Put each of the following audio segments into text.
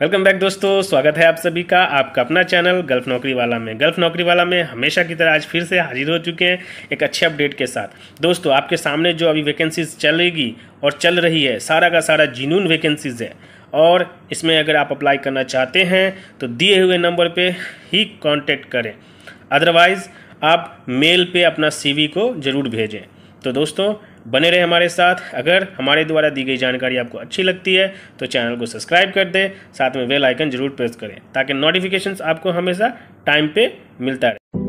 Welcome back दोस्तों, स्वागत है आप सभी का आपका अपना चैनल गल्फ नौकरी वाला में। गल्फ नौकरी वाला में हमेशा की तरह आज फिर से हाजिर हो चुके हैं एक अच्छे अपडेट के साथ। दोस्तों, आपके सामने जो अभी वैकेंसीज चलेगी और चल रही है, सारा का सारा जिनून वैकेंसीज है। और इसमें अगर आप अप्लाई करना चाहते हैं तो दिए हुए नंबर पर ही कांटेक्ट करें। अदरवाइज़ आप मेल पर अपना सीवी को ज़रूर भेजें। तो दोस्तों बने रहे हमारे साथ। अगर हमारे द्वारा दी गई जानकारी आपको अच्छी लगती है तो चैनल को सब्सक्राइब कर दें, साथ में बेल आइकन ज़रूर प्रेस करें, ताकि नोटिफिकेशंस आपको हमेशा टाइम पे मिलता रहे।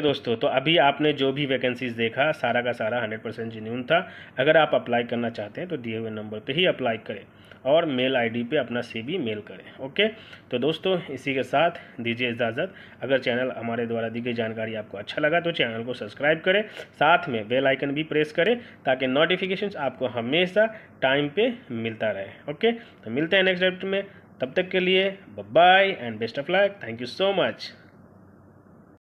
दोस्तों तो अभी आपने जो भी वैकेंसीज देखा, सारा का सारा हंड्रेड परसेंट जेन्यून था। अगर आप अप्लाई करना चाहते हैं तो दिए हुए नंबर पे ही अप्लाई करें और मेल आईडी पे अपना सी मेल करें ओके तो दोस्तों, इसी के साथ दीजिए इजाज़त। अगर चैनल हमारे द्वारा दी गई जानकारी आपको अच्छा लगा तो चैनल को सब्सक्राइब करें, साथ में बेल आइकन भी प्रेस करें, ताकि नोटिफिकेशन आपको हमेशा टाइम पर मिलता रहे ओके तो मिलते हैं नेक्स्ट अपडेट में। तब तक के लिए bye and best of luck thank you so much